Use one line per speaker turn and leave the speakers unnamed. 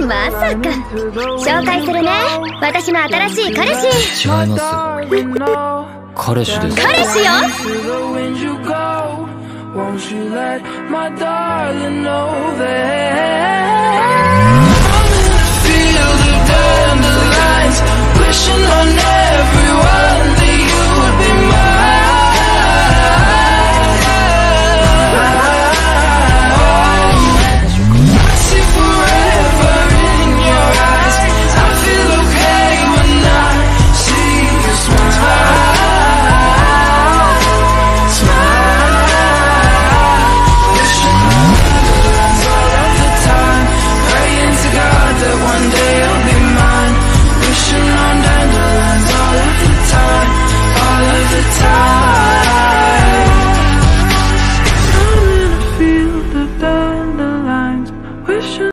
まさか。紹介するね。私の新しい彼氏。
違います彼氏です。
彼氏よ
the tide Down in a field of dandelions Wishing